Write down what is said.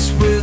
this will